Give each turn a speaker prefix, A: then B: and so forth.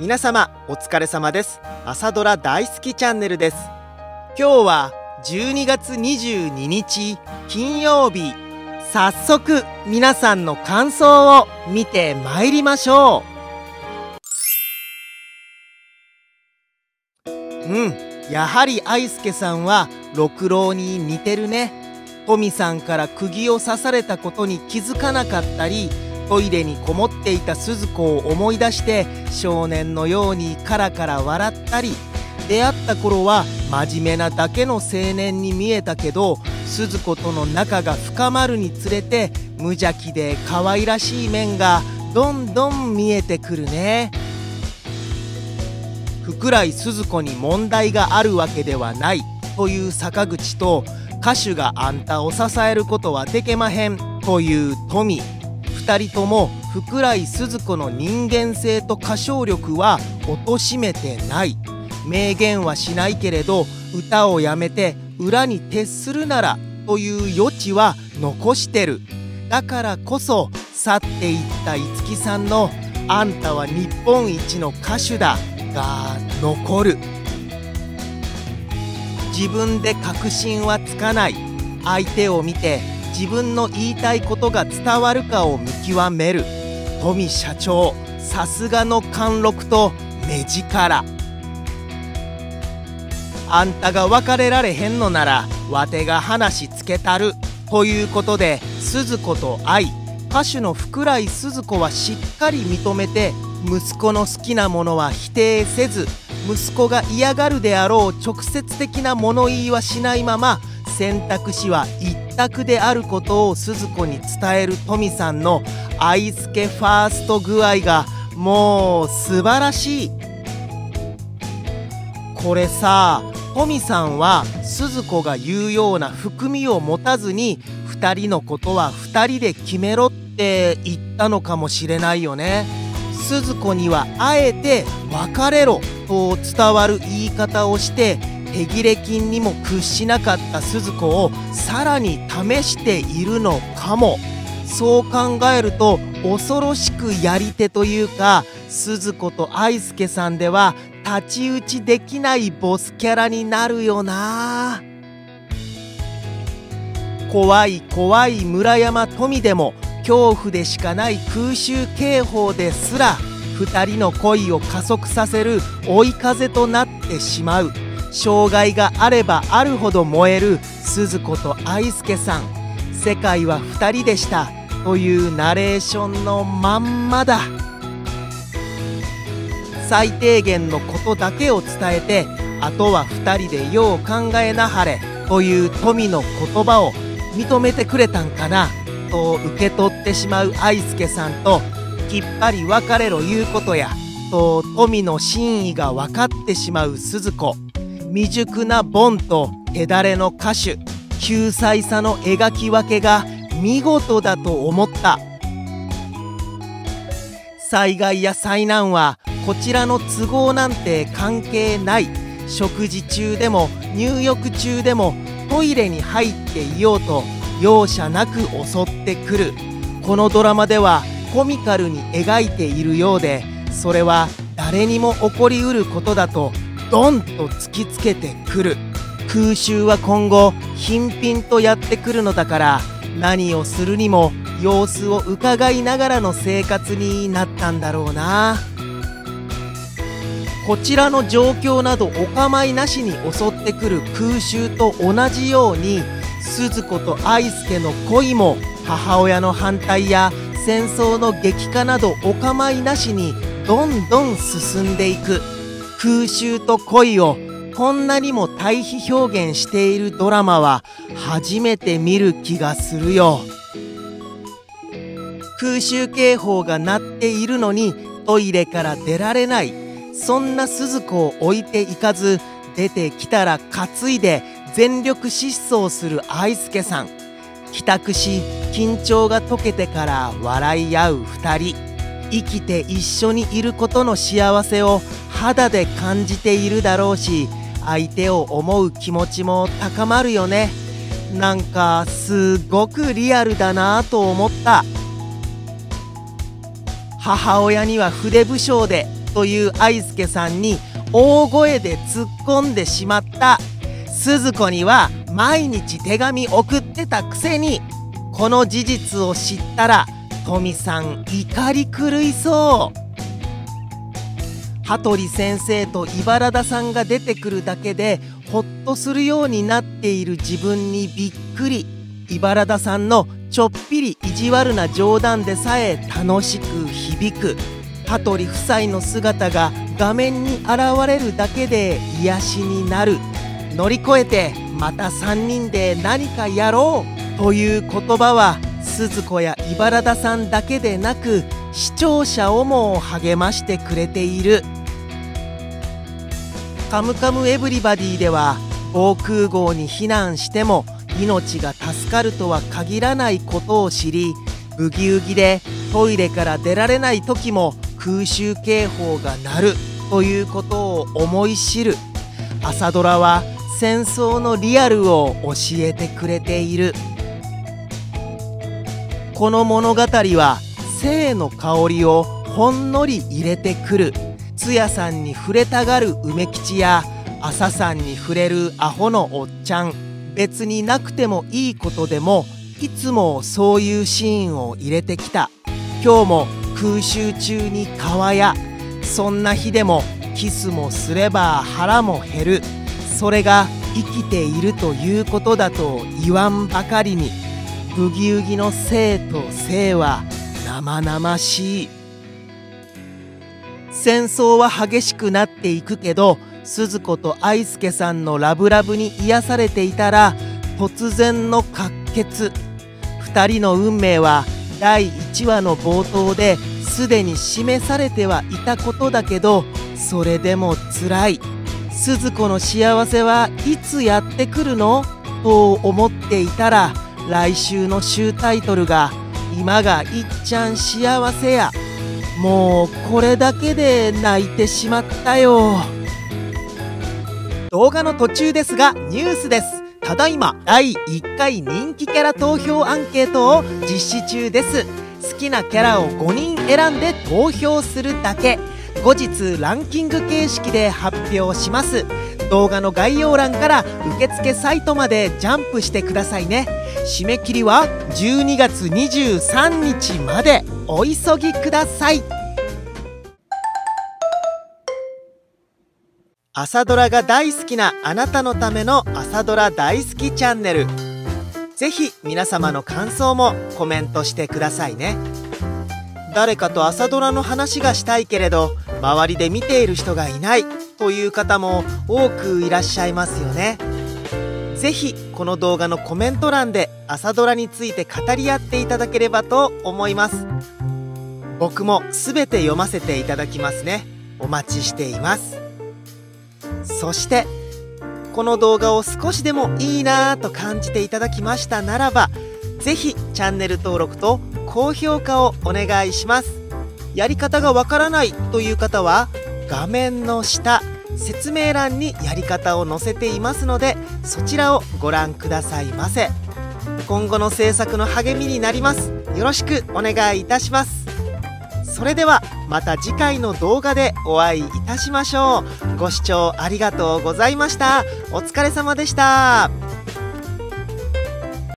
A: 皆様お疲れ様です。朝ドラ大好きチャンネルです。今日は12月22日金曜日。早速皆さんの感想を見てまいりましょう。うんやはり愛介さんは六郎に似てるね。トミさんから釘を刺されたことに気づかなかったりトイレにこもっていた鈴子を思い出して少年のようにカラカラ笑ったり出会った頃は真面目なだけの青年に見えたけど鈴子との仲が深まるにつれて無邪気で可愛らしい面がどんどん見えてくるね。福来鈴子に問題があるわけではないという坂口と歌手があんたを支えることはでけまへんという富2人とも福来スズ子の人間性と歌唱力は貶めてない。明言はしないけれど歌をやめて裏に徹するならという余地は残してる。だからこそ去っていった五木さんの「あんたは日本一の歌手だ」が残る。自分で確信はつかない。相手を見て自分の言いたいことが伝わるかを見極める。富社長さすがの貫禄と目力。あんたが別れられへんのならわてが話つけたる。ということで鈴子と愛。歌手の福来鈴子はしっかり認めて息子の好きなものは否定せず息子が嫌がるであろう直接的な物言いはしないまま選択肢は一択であることを鈴子に伝えるトミさんの愛付けファースト具合がもう素晴らしい。これさトミさんは鈴子が言うような含みを持たずに2人のことは2人で決めろって言ったのかもしれないよね。鈴子にはあえて別れろと伝わる言い方をして手切れ金にも屈しなかった鈴子をさらに試しているのかも。そう考えると恐ろしくやり手というか鈴子と愛介さんでは太刀打ちできないボスキャラになるよな。怖い怖い村山富でも恐怖でしかない空襲警報ですら2人の恋を加速させる追い風となってしまう。障害があればあるほど燃える鈴子と愛介さん。世界は2人でした。というナレーションのまんまだ。最低限のことだけを伝えてあとは2人でよう考えなはれ。という富の言葉を認めてくれたんかな。と受け取ってしまう愛介さんときっぱり別れろ言うことや。と富の真意が分かってしまう鈴子。未熟なボンと手だれの歌手救済さの描き分けが見事だと思った。災害や災難はこちらの都合なんて関係ない。食事中でも入浴中でもトイレに入っていようと容赦なく襲ってくる。このドラマではコミカルに描いているようでそれは誰にも起こりうることだとドンと突きつけてくる。空襲は今後頻々とやってくるのだから何をするにも様子を伺いながらの生活になったんだろうな。こちらの状況などお構いなしに襲ってくる空襲と同じように鈴子と愛介の恋も母親の反対や戦争の激化などお構いなしにどんどん進んでいく。空襲と恋をこんなにも対比表現しているドラマは初めて見る気がするよ。空襲警報が鳴っているのにトイレから出られないそんな鈴子を置いていかず出てきたら担いで全力疾走する愛介さん。帰宅し緊張が解けてから笑い合う2人。生きて一緒にいることの幸せを肌で感じているだろうし相手を思う気持ちも高まるよね。なんかすごくリアルだなと思った。母親には筆武将でという愛介さんに大声で突っ込んでしまった。鈴子には毎日手紙送ってたくせに。この事実を知ったらトミさん怒り狂いそう。羽鳥先生と茨田さんが出てくるだけでほっとするようになっている自分にびっくり。茨田さんのちょっぴり意地悪な冗談でさえ楽しく響く。羽鳥夫妻の姿が画面に現れるだけで癒しになる。乗り越えてまた3人で何かやろう。という言葉は鈴子や茨田さんだけでなく視聴者をも励ましてくれている「カムカムエヴリバディ」では防空壕に避難しても命が助かるとは限らないことを知りブギウギでトイレから出られない時も空襲警報が鳴るということを思い知る。朝ドラは戦争のリアルを教えてくれている。この物語は性の香りをほんのり入れてくる。つやさんに触れたがる梅吉や朝さんに触れるアホのおっちゃん。別になくてもいいことでもいつもそういうシーンを入れてきた。今日も空襲中に川やそんな日でもキスもすれば腹も減る。それが生きているということだと言わんばかりに。ブギウギの生と生は生々しい戦争は激しくなっていくけど鈴子と愛介さんのラブラブに癒されていたら突然の滑血。2人の運命は第1話の冒頭ですでに示されてはいたことだけどそれでも辛い。鈴子の幸せはいつやってくるの？と思っていたら来週の週タイトルが「今がいっちゃん幸せや」もうこれだけで泣いてしまったよ。動画の途中ですがニュースです。ただいま第1回人気キャラ投票アンケートを実施中です。好きなキャラを5人選んで投票するだけ。後日ランキング形式で発表します。動画の概要欄から受付サイトまでジャンプしてくださいね。締め切りは12月23日までお急ぎください。朝ドラが大好きなあなたのための朝ドラ大好きチャンネル。ぜひ皆様の感想もコメントしてくださいね。誰かと朝ドラの話がしたいけれど周りで見ている人がいないという方も多くいらっしゃいますよね。是非この動画のコメント欄で朝ドラについて語り合っていただければと思います。僕も全て読ませていただきますね。お待ちしています。そしてこの動画を少しでもいいなぁと感じていただきましたならば是非チャンネル登録と高評価をお願いします。やり方がわからないという方は画面の下説明欄にやり方を載せていますのでそちらをご覧くださいませ。今後の制作の励みになります。よろしくお願いいたします。それではまた次回の動画でお会いいたしましょう。ご視聴ありがとうございました。お疲れ様でした。